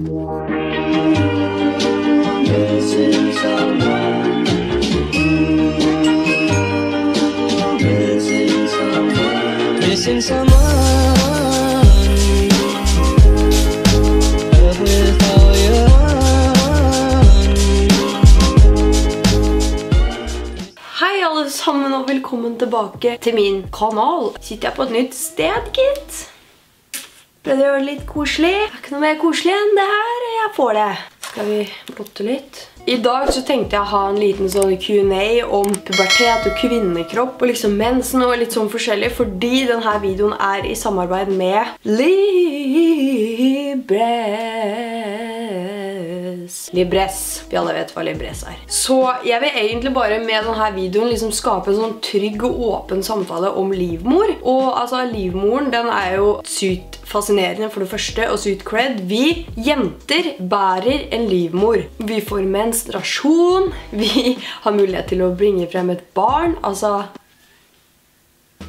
Hei alle sammen og velkommen tilbake til min kanal. Sitter jeg på et nytt sted, gitt. Prøvde å gjøre det litt koselig. Det er ikke noe mer koselig enn det her. Jeg får det. Skal vi blotte litt? I dag så tenkte jeg å ha en liten sånn Q&A om pubertet og kvinnekropp og liksom mensen og litt sånn forskjellig, fordi denne videoen er i samarbeid med Libres. Libres. Vi alle vet hva Libres er. Så jeg vil egentlig bare med denne videoen liksom skape en sånn trygg og åpen samtale om livmor. Og altså, livmoren den er jo sykt fascinerende for det første, og sykt cred. Vi jenter bærer en livmor. Vi får menstruasjon, vi har mulighet til å bringe frem et barn. Altså,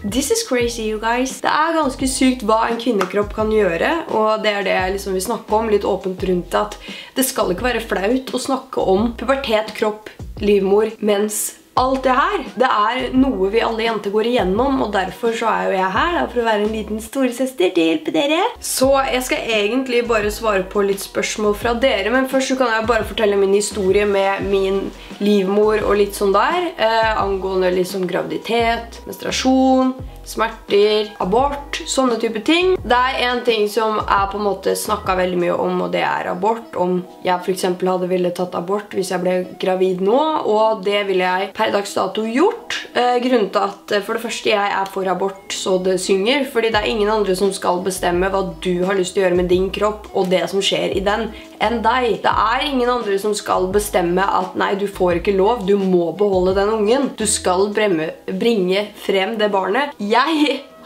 This is crazy, you guys. Det er ganske sykt hva en kvinnekropp kan gjøre, og det er det jeg liksom vil snakke om, litt åpent rundt at det skal ikke være flaut å snakke om pubertet, kropp, livmor, mens alt det her, det er noe vi alle jenter går igjennom, og derfor så er jo jeg her da, for å være en liten storesøster til å hjelpe dere. Så jeg skal egentlig bare svare på litt spørsmål fra dere, men først så kan jeg bare fortelle min historie med min livmor og litt sånn der, eh, angående liksom graviditet, menstruasjon, smerter, abort, sånne type ting. Det er en ting som jeg på en måte snakket veldig mye om, og det er abort. Om jeg for eksempel hadde ville tatt abort hvis jeg ble gravid nå, og det ville jeg per dags dato gjort. Eh, grunnen til at eh, for det første jeg er for abort så det synger, fordi det er ingen andre som skal bestemme hva du har lyst til å gjøre med din kropp og det som skjer i den, enn deg. Det er ingen andre som skal bestemme at nei, du får ikke lov, du må beholde den ungen. Du skal bringe frem det barnet. Jeg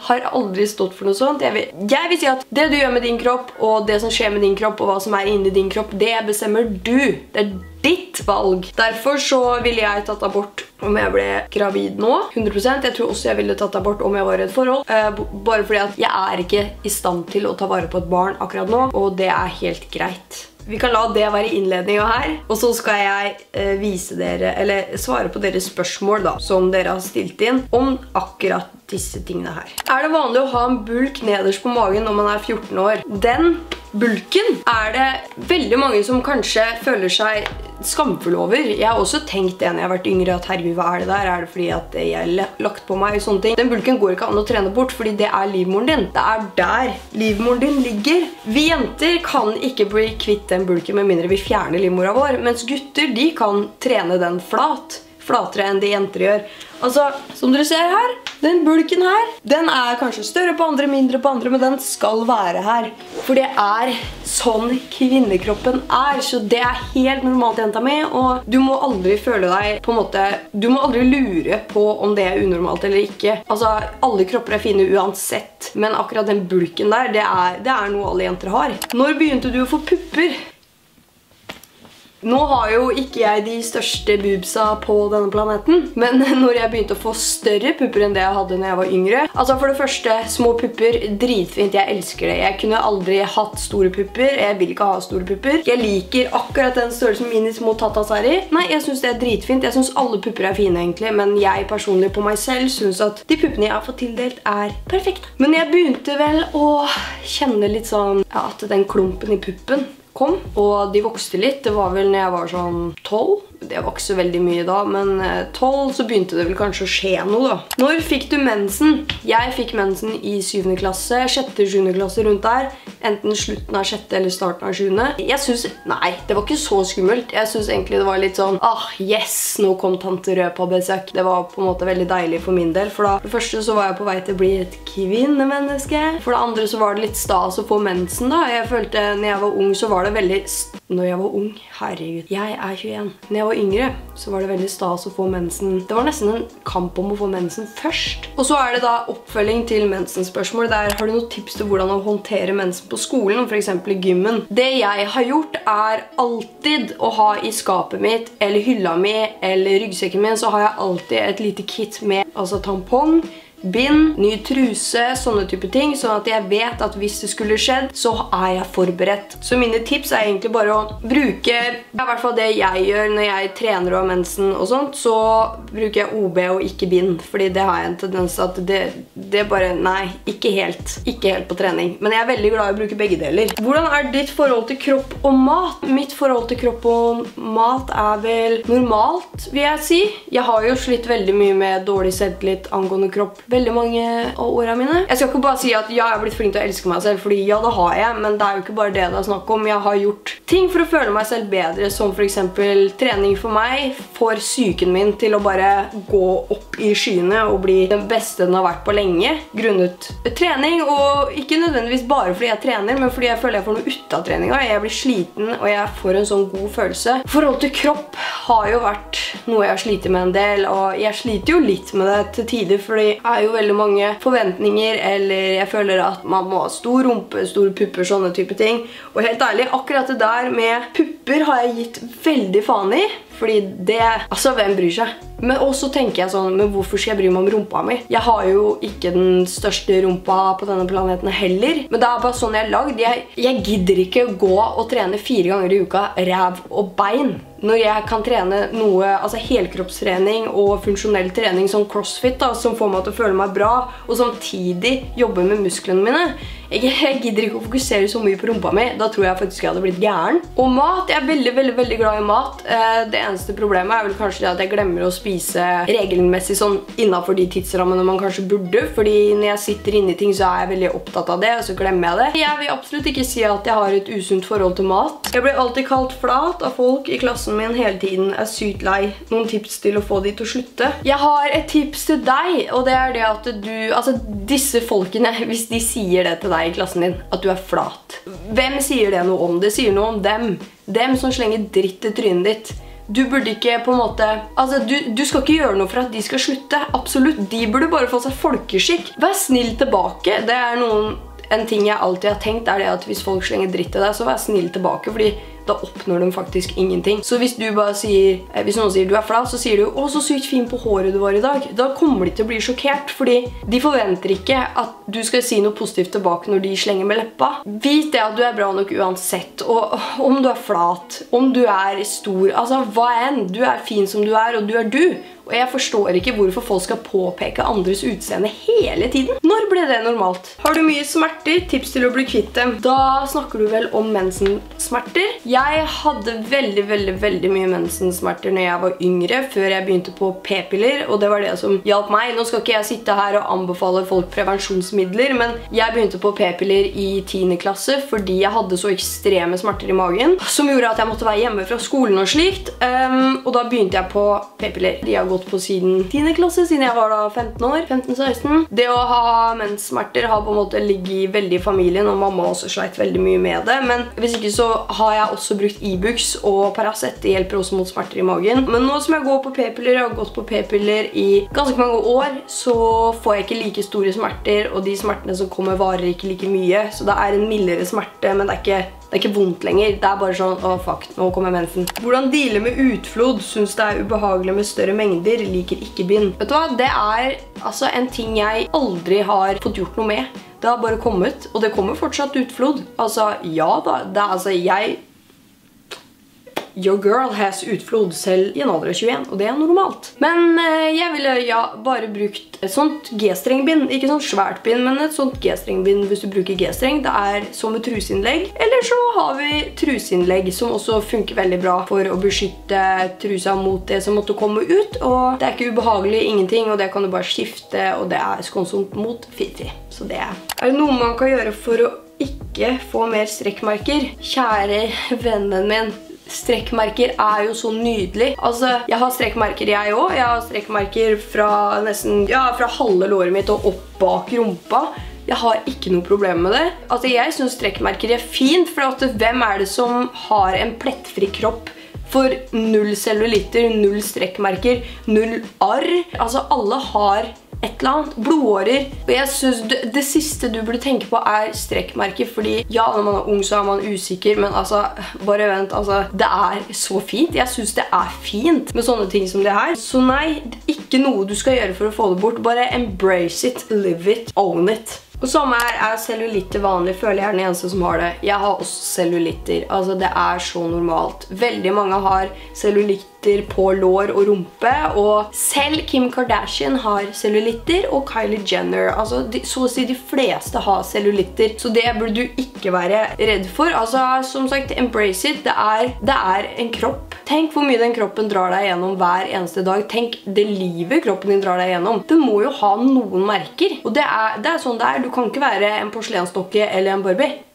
har aldri stått for noe sånt. Jeg vil, jeg vil si at det du gjør med din kropp, og det som skjer med din kropp, og hva som er inni din kropp, det bestemmer du. Det er ditt valg. Derfor så ville jeg tatt abort om jeg ble gravid nå. 100%. Jeg tror også jeg ville tatt abort om jeg var i et forhold. Uh, bare fordi at jeg er ikke i stand til å ta vare på et barn akkurat nå, og det er helt greit. Vi kan la det være innledningen her, og så skal jeg eh, vise dere, eller svare på deres spørsmål da, som dere har stilt inn, om akkurat disse tingene her. Er det vanlig å ha en bulk nederst på magen når man er 14 år? Den bulken er det veldig mange som kanskje føler seg skamfull over. Jeg har også tenkt det når jeg har vært yngre, at herregud, hva er det der? Er det fordi at jeg har lagt på meg sånne ting? Den bulken går ikke an å trene bort, fordi det er livmoren din. Det er der livmoren din ligger. Vi jenter kan ikke bli kvitt den bulken med mindre vi fjerner livmora vår, mens gutter, de kan trene den flat. Flatere enn de jenter gjør. Altså, som dere ser her, den bulken her, den er kanskje større på andre, mindre på andre, men den skal være her. For det er sånn kvinnekroppen er, så det er helt normalt jenta mi, og du må aldri føle deg på en måte, du må aldri lure på om det er unormalt eller ikke. Altså, alle kropper er fine uansett, men akkurat den bulken der, det er, det er noe alle jenter har. Når begynte du å få pupper? Nå har jo ikke jeg de største boobsa på denne planeten, men når jeg begynte å få større pupper enn det jeg hadde når jeg var yngre, altså for det første, små pupper, dritfint, jeg elsker det. Jeg kunne aldri hatt store pupper, jeg vil ikke ha store pupper. Jeg liker akkurat den størrelsen mine små tatasari. Nei, jeg synes det er dritfint. Jeg synes alle pupper er fine egentlig, men jeg personlig på meg selv synes at de puppene jeg har fått tildelt er perfekte. Men jeg begynte vel å kjenne litt sånn, ja, at den klumpen i puppen kom, og de vokste litt. Det var vel når jeg var sånn 12. Det var ikke så veldig mye da, men eh, 12 så begynte det vel kanskje å skje noe da. Når fikk du mensen? Jeg fikk mensen i 7. klasse, 6.-7. klasse rundt der. Enten slutten av 6. eller starten av 7. Jeg synes, nei, det var ikke så skummelt. Jeg synes egentlig det var litt sånn, ah, yes, nå kom tante Rød på besøk. Det var på en måte veldig deilig for min del, for da, for det første så var jeg på vei til å bli et kvinnemenneske. For det andre så var det litt stas å få mensen da. Jeg følte, når jeg var ung, så var det veldig... Når jeg var ung, herregud, jeg er 21. Når jeg var yngre, så var det veldig stas å få mensen. Det var nesten en kamp om å få mensen først. Og så er det da oppfølging til mensenspørsmål. Der har du noen tips til hvordan å håndtere mensen på skolen, eksempel i gymmen. Det jeg har gjort er alltid å ha i skapet mitt, eller hylla mi, eller ryggsekken min, så har jeg alltid et lite kit med altså tampong, bind, ny truse, sånne type ting, sånn at jeg vet at hvis det skulle skjedd, så er jeg forberedt. Så mine tips er egentlig bare å bruke, i hvert fall det jeg gjør når jeg trener og har mensen og sånt, så bruker jeg OB og ikke bind, fordi det har jeg en tendens at det, det bare, nei, ikke helt, ikke helt på trening. Men jeg er veldig glad i å bruke begge deler. Hvordan er ditt forhold til kropp og mat? Mitt forhold til kropp og mat er vel normalt, vil jeg si. Jeg har jo slitt veldig mye med dårlig selvtillit angående kropp veldig mange av årene mine. Jeg skal ikke bare si at ja, jeg har blitt flink til å elske meg selv, fordi ja, det har jeg, men det er jo ikke bare det det er snakk om. Jeg har gjort ting for å føle meg selv bedre, som for eksempel trening for meg får syken min til å bare gå opp i skyene og bli den beste den har vært på lenge, grunnet trening, og ikke nødvendigvis bare fordi jeg trener, men fordi jeg føler jeg får noe ut av treninga. Jeg blir sliten, og jeg får en sånn god følelse. Forhold til kropp har jo vært noe jeg har slitt med en del, og jeg sliter jo litt med det til tider, fordi jeg er jo veldig mange forventninger, eller jeg føler at man må ha stor rumpe, store pupper, sånne type ting. Og helt ærlig, akkurat det der med pupper har jeg gitt veldig faen i, fordi det, altså hvem bryr seg? Men også tenker jeg sånn, men hvorfor skal jeg bry meg om rumpa mi? Jeg har jo ikke den største rumpa på denne planeten heller, men det er bare sånn jeg er lagd. Jeg, gidder ikke gå og trene fire ganger i uka, ræv og bein. Når jeg kan trene noe, altså helkroppstrening og funksjonell trening som crossfit, da, som får meg til å føle meg bra, og samtidig jobbe med musklene mine. Jeg, jeg gidder ikke å fokusere så mye på rumpa mi. Da tror jeg faktisk jeg hadde blitt gæren. Og mat, jeg er veldig, veldig, veldig glad i mat. Eh, det eneste problemet er vel kanskje det at jeg glemmer å spise regelmessig sånn innenfor de tidsrammene man kanskje burde, fordi når jeg sitter inne i ting så er jeg veldig opptatt av det, og så glemmer jeg det. Jeg vil absolutt ikke si at jeg har et usunt forhold til mat. Jeg blir alltid kalt flat av folk i klassen min hele tiden, er sykt lei. Noen tips til å få de til å slutte. Jeg har et tips til deg, og det er det at du, altså disse folkene, hvis de sier det til deg, deg i klassen din at du er flat. Hvem sier det noe om? Det sier noe om dem. Dem som slenger dritt til trynet ditt. Du burde ikke på en måte Altså, du, du, skal ikke gjøre noe for at de skal slutte. Absolutt. De burde bare få seg folkeskikk. Vær snill tilbake. Det er noen En ting jeg alltid har tenkt, er det at hvis folk slenger dritt til deg, så vær snill tilbake. Fordi da oppnår de faktisk ingenting. Så hvis du bare sier, eh, hvis noen sier du er flat, så sier du 'Å, så sykt fin på håret du var i dag'. Da kommer de til å bli sjokkert, fordi de forventer ikke at du skal si noe positivt tilbake når de slenger med leppa. Vit det at du er bra nok uansett, og om du er flat, om du er stor, altså hva enn. Du er fin som du er, og du er du. Og jeg forstår ikke hvorfor folk skal påpeke andres utseende hele tiden. Når ble det normalt? Har du mye smerter? Tips til å bli kvitt dem. Da snakker du vel om mensensmerter. Jeg hadde veldig, veldig, veldig mye mensensmerter når jeg var yngre, før jeg begynte på p-piller, og det var det som hjalp meg. Nå skal ikke jeg sitte her og anbefale folk prevensjonsmidler, men jeg begynte på p-piller i 10. klasse fordi jeg hadde så ekstreme smerter i magen, som gjorde at jeg måtte være hjemme fra skolen og slikt. Um, og da begynte jeg på p-piller. De har gått på siden 10. klasse, siden jeg var da 15 år. 15-16. Det å ha menssmerter har på en måte ligget veldig i familien, og mamma også sleit veldig mye med det. Men hvis ikke så har jeg også brukt Ibux og Paracet. Det hjelper også mot smerter i magen. Men nå som jeg går på p-piller, jeg har gått på p-piller i ganske mange år, så får jeg ikke like store smerter, og de smertene som kommer varer ikke like mye. Så det er en mildere smerte, men det er ikke det er ikke vondt lenger. Det er bare sånn, å fuck, nå kommer mensen. Hvordan deale med utflod? Synes det er ubehagelig med større mengder? Liker ikke bind. Vet du hva? Det er altså en ting jeg aldri har fått gjort noe med. Det har bare kommet, og det kommer fortsatt utflod. Altså, ja da. Det er altså, jeg Your girl has utflod selv i en alder av 21, og det er normalt. Men eh, jeg ville ja, bare brukt et sånt G-strengbind. Ikke sånn svært bind, men et sånt G-strengbind hvis du bruker G-streng. Det er som et truseinnlegg. Eller så har vi truseinnlegg som også funker veldig bra for å beskytte trusa mot det som måtte komme ut. Og det er ikke ubehagelig, ingenting, og det kan du bare skifte, og det er skånsomt mot fiti Så det. Er det noe man kan gjøre for å ikke få mer strekkmarker? Kjære vennen min, Strekkmerker er jo så nydelig. Altså, jeg har strekkmerker jeg også. Jeg har strekkmerker fra nesten, ja, fra halve låret mitt og opp bak rumpa. Jeg har ikke noe problem med det. Altså, jeg synes strekkmerker er fint, for hvem er det som har en plettfri kropp for null cellulitter, null strekkmerker, null arr? Altså, alle har et eller annet. Blodårer. Og jeg synes det, det siste du burde tenke på er strekkmerker, fordi ja, når man er ung så er man usikker, men altså, bare vent, altså, det er så fint. Jeg synes det er fint med sånne ting som det her. Så nei, ikke noe du skal gjøre for å få det bort. Bare embrace it, live it, own it. Og samme her er cellulitter vanlig. Føler jeg er den eneste som har det. Jeg har også cellulitter. Altså, det er så normalt. Veldig mange har cellulitter på lår og rumpe, og selv Kim Kardashian har cellulitter, og Kylie Jenner. Altså, så å si de fleste har cellulitter, så det burde du ikke være redd for. Altså, som sagt, embrace it. Det er, en kropp. Tenk hvor mye den kroppen drar deg gjennom hver eneste dag. Tenk det livet kroppen din drar deg gjennom. Du må jo ha noen merker. Og det er, sånn det er. Du kan ikke være en porselensdokke eller en Barbie.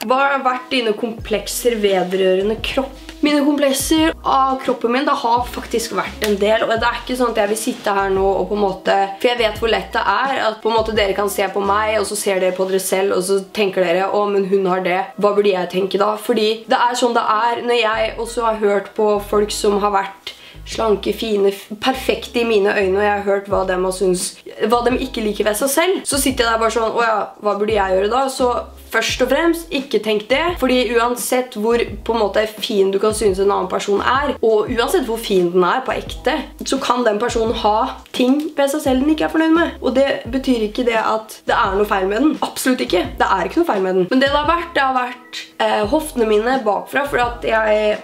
Hva har vært dine komplekser vedrørende kropp? Mine komplekser av kroppen min det har faktisk vært en del, og det er ikke sånn at jeg vil sitte her nå og på en måte, for jeg vet hvor lett det er, at på en måte dere kan se på meg, og så ser dere på dere selv, og så tenker dere, å, men hun har det, hva burde jeg tenke da? Fordi det er sånn det er, når jeg også har hørt på folk som har vært slanke, fine, perfekte i mine øyne, og jeg har hørt hva de, synes, hva de ikke liker ved seg selv, så sitter jeg der bare sånn, åja, hva burde jeg gjøre da? Så først og fremst, ikke tenk det, fordi uansett hvor på en måte fin du kan synes en annen person er, og uansett hvor fin den er på ekte, så kan den personen ha ting ved seg selv den ikke er fornøyd med. Og det betyr ikke det at det er noe feil med den. Absolutt ikke. Det er ikke noe feil med den. Men det det har vært, det har vært eh, hoftene mine bakfra, for at jeg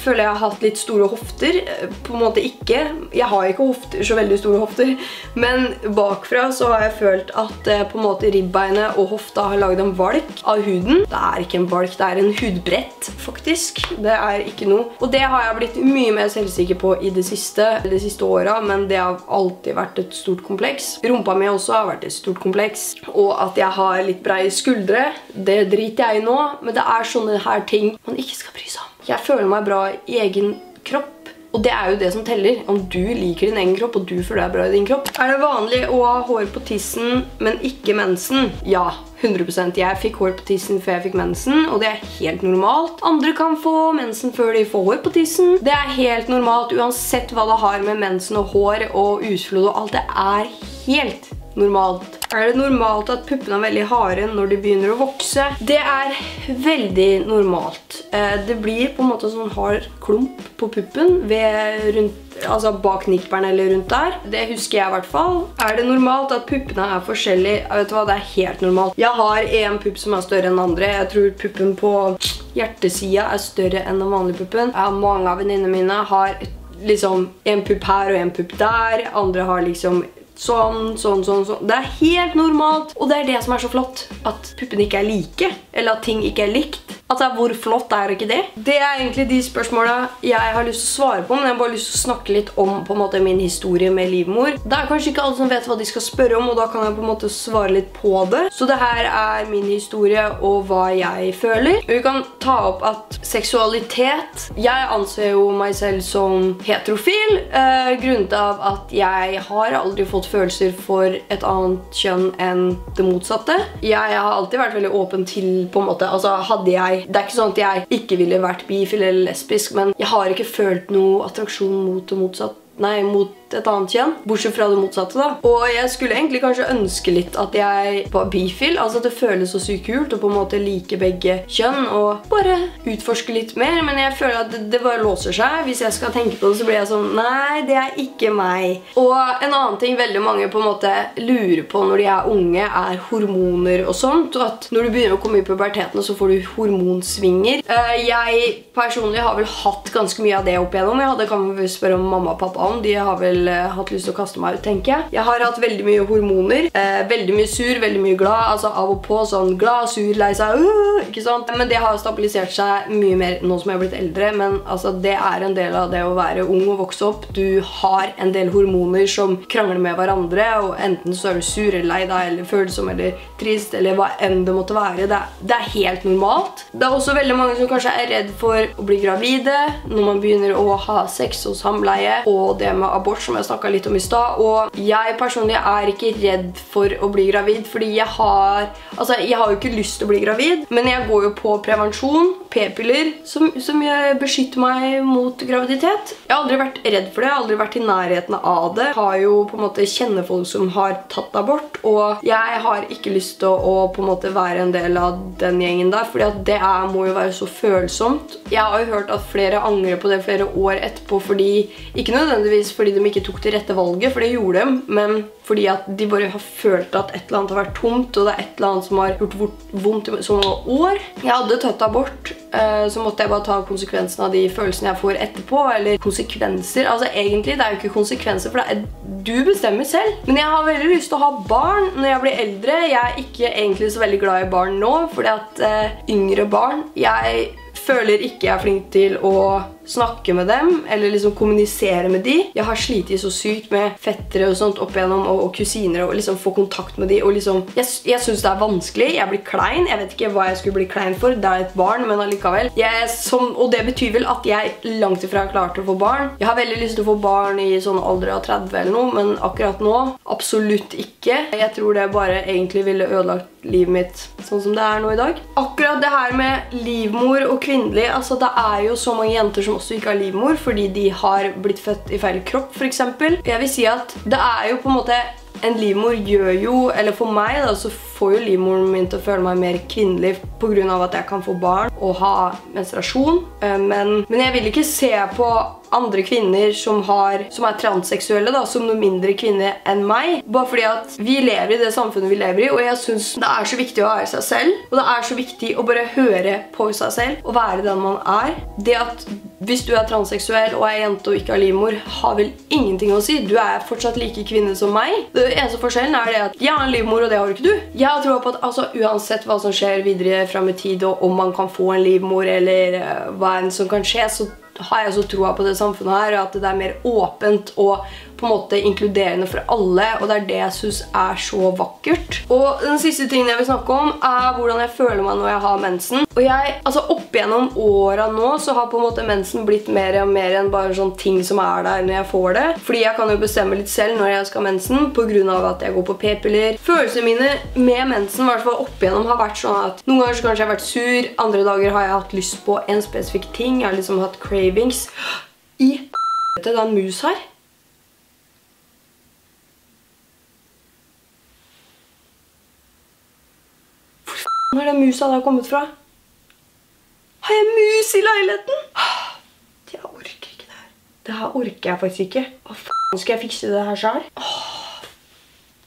føler jeg har hatt litt store hofter. På en måte ikke. Jeg har ikke hofter, så veldig store hofter. Men bakfra så har jeg følt at eh, på en måte ribbeinet og hofta har laget en valk av huden. Det er ikke en valk, det er en hudbrett, faktisk. Det er ikke noe. Og det har jeg blitt mye mer selvsikker på i de siste åra, men det har alltid vært et stort kompleks. Rumpa mi også har vært et stort kompleks. Og at jeg har litt brei skuldre, det driter jeg i nå, men det er sånne her ting man ikke skal bry seg om. Jeg føler meg bra i egen kropp. Og det er jo det som teller. Om du liker din egen kropp, og du føler deg bra i din kropp. Er det vanlig å ha hår på tissen, men ikke mensen? Ja, 100%. Jeg fikk hår på tissen før jeg fikk mensen, og det er helt normalt. Andre kan få mensen før de får hår på tissen. Det er helt normalt, uansett hva det har med mensen og hår og utflod og alt. Det er helt normalt. Er det normalt at puppene er veldig harde når de begynner å vokse? Det er veldig normalt. Eh, det blir på en måte sånn hard klump på puppen altså bak nipperen eller rundt der. Det husker jeg i hvert fall. Er det normalt at puppene er forskjellige? Jeg vet hva, det er helt normalt. Jeg har en pupp som er større enn andre. Jeg tror puppen på hjertesida er større enn den vanlige puppen. Mange av venninnene mine har liksom en pupp her og en pupp der. Andre har liksom Sånn, sånn, sånn, sånn. Det er helt normalt. Og det er det som er så flott. At puppene ikke er like. Eller at ting ikke er likt. Altså, hvor flott er ikke det? Det er egentlig de spørsmålene jeg har lyst til å svare på, men jeg har bare lyst til å snakke litt om på en måte min historie med livmor. Det er kanskje ikke alle som vet hva de skal spørre om, og da kan jeg på en måte svare litt på det. Så det her er min historie og hva jeg føler. Vi kan ta opp at seksualitet Jeg anser jo meg selv som heterofil, eh, grunnet av at jeg har aldri fått følelser for et annet kjønn enn det motsatte. Jeg har alltid vært veldig åpen til på en måte, altså hadde jeg det er ikke sånn at jeg ikke ville vært bifil eller lesbisk, men jeg har ikke følt noe attraksjon mot det motsatt. Nei, mot et annet kjønn, bortsett fra det motsatte da. Og jeg skulle egentlig kanskje ønske litt at jeg var bifil, altså at det føles så sykt kult å på en måte like begge kjønn og bare utforske litt mer, men jeg føler at det, bare låser seg. Hvis jeg skal tenke på det, så blir jeg sånn, nei, det er ikke meg. Og en annen ting veldig mange på en måte lurer på når de er unge, er hormoner og sånt, og at når du begynner å komme i puberteten, så får du hormonsvinger. Eh, jeg personlig har vel hatt ganske mye av det opp igjennom. Jeg hadde kan vi spørre om mamma og pappa om. De har vel uh, hatt lyst til å kaste meg ut, tenker jeg. Jeg har hatt veldig mye hormoner. Eh, veldig mye sur, veldig mye glad. Altså av og på sånn glad, sur, lei seg. Uh, ikke sant? Men det har stabilisert seg mye mer nå som jeg har blitt eldre. Men altså, det er en del av det å være ung og vokse opp. Du har en del hormoner som krangler med hverandre, og enten så er du sur eller lei deg, eller følsom eller trist, eller hva enn det måtte være. Det er, det er helt normalt. Det er også veldig mange som kanskje er redd for å bli gravide når man begynner å ha sex og samleie, og det med abort som jeg snakket litt om i stad. Og jeg personlig er ikke redd for å bli gravid, fordi jeg har, altså jeg har jo ikke lyst til å bli gravid, men jeg går jo på prevensjon p-piller som, beskytter meg mot graviditet. Jeg har aldri vært redd for det, jeg har aldri vært i nærheten av det. Jeg har jo på en måte kjenner folk som har tatt abort, og jeg har ikke lyst til å, på en måte være en del av den gjengen der, fordi at det må jo være så følsomt. Jeg har jo hørt at flere angrer på det flere år etterpå, fordi, ikke nødvendigvis fordi de ikke tok det rette valget, for det gjorde de, men fordi at de bare har følt at et eller annet har vært tomt, og det er et eller annet som har gjort vondt i så mange år. Jeg hadde tatt abort, eh, så måtte jeg bare ta konsekvensen av de følelsene jeg får etterpå, eller konsekvenser. Altså egentlig, det er jo ikke konsekvenser, for det er, du bestemmer selv. Men jeg har veldig lyst til å ha barn når jeg blir eldre. Jeg er ikke egentlig så veldig glad i barn nå, fordi at eh, yngre barn, jeg føler ikke jeg er flink til å snakke med dem, eller liksom kommunisere med de. Jeg har slitet så sykt med fettere og sånt opp igjennom, og, og kusiner, og liksom få kontakt med de, og liksom, jeg, jeg synes det er vanskelig, jeg blir klein, jeg vet ikke hva jeg skulle bli klein for, det er et barn, men allikevel. Jeg, er som, og det betyr vel at jeg langt ifra har klart å få barn. Jeg har veldig lyst til å få barn i sånn alder av 30 eller noe, men akkurat nå, absolutt ikke. Jeg tror det bare egentlig ville ødelagt livet mitt sånn som det er nå i dag. Akkurat det her med livmor og kvinnelig, altså det er jo så mange jenter som også ikke har livmor, fordi de har blitt født i feil kropp, for eksempel. Jeg vil si at det er jo på en måte en livmor gjør jo, eller for meg da, så får jo livmoren min til å føle meg mer kvinnelig på grunn av at jeg kan få barn og ha menstruasjon. Eh, Men, jeg vil ikke se på andre kvinner som, har, som er transseksuelle da, som noe mindre kvinne enn meg. Bare fordi at vi lever i det samfunnet vi lever i, og jeg synes det er så viktig å være seg selv. Og det er så viktig å bare høre på seg selv og være den man er. Det at hvis du er transseksuell og er jente og ikke har livmor, har vel ingenting å si. Du er fortsatt like kvinne som meg. Det eneste forskjellen er det at jeg har en livmor, og det har ikke du. Jeg har tro på at altså, uansett hva som skjer videre fram i tid, og om man kan få en livmor, eller uh, hva enn som kan skje, så har jeg så troa på det samfunnet her, at det er mer åpent og på en måte inkluderende for alle, og det er det jeg synes er så vakkert. Og den siste tingen jeg vil snakke om, er hvordan jeg føler meg når jeg har mensen. Og jeg, altså opp gjennom åra nå, så har på en måte mensen blitt mer og mer enn bare sånn ting som er der når jeg får det. Fordi jeg kan jo bestemme litt selv når jeg skal ha mensen, på grunn av at jeg går på p-piller. Følelsene mine med mensen, i hvert fall opp igjennom, har vært sånn at noen ganger så kanskje jeg har vært sur, andre dager har jeg hatt lyst på en spesifikk ting. Jeg har liksom hatt cravings. I det er en mus her. Hvor er den musa der kommet fra? Har jeg mus i leiligheten? Jeg orker ikke det her. Det her orker jeg faktisk ikke. Hva faen skal jeg fikse det her selv?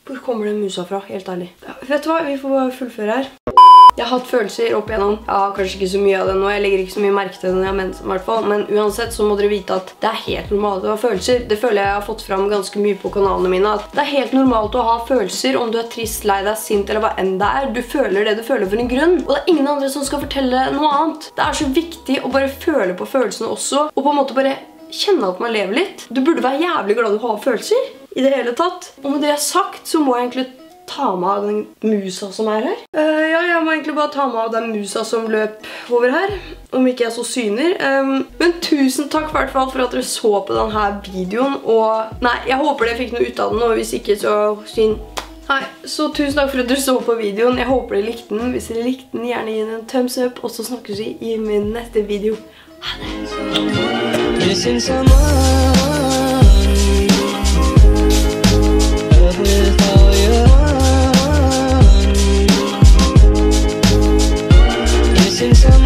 Hvor kommer den musa fra, helt ærlig? Vet du hva, vi får bare fullføre her. Jeg har hatt følelser opp igjennom. Jeg har kanskje ikke så mye av det nå. Jeg legger ikke så mye merke til det når jeg har mensen, hvertfall. hvert fall. Men uansett så må dere vite at det er helt normalt å ha følelser. Det føler jeg har fått fram ganske mye på kanalene mine. At det er helt normalt å ha følelser om du er trist, lei deg, sint eller hva enn det er. Du føler det du føler for en grunn. Og det er ingen andre som skal fortelle noe annet. Det er så viktig å bare føle på følelsene også. Og på en måte bare kjenne at man lever litt. Du burde være jævlig glad du har følelser i det hele tatt. Og med det sagt så må jeg egentlig ta meg av den musa som er her. Uh, ja, jeg må egentlig bare ta meg av den musa som løp over her, om ikke jeg så syner. Um, men tusen takk for, for at dere så på denne videoen, og nei, jeg håper dere fikk noe ut av den, og hvis ikke så syn. Hei, så tusen takk for at dere så på videoen. Jeg håper dere likte den. Hvis dere likte den, gjerne gi den en thumbs up, og så snakkes vi i min neste video. Ha det! into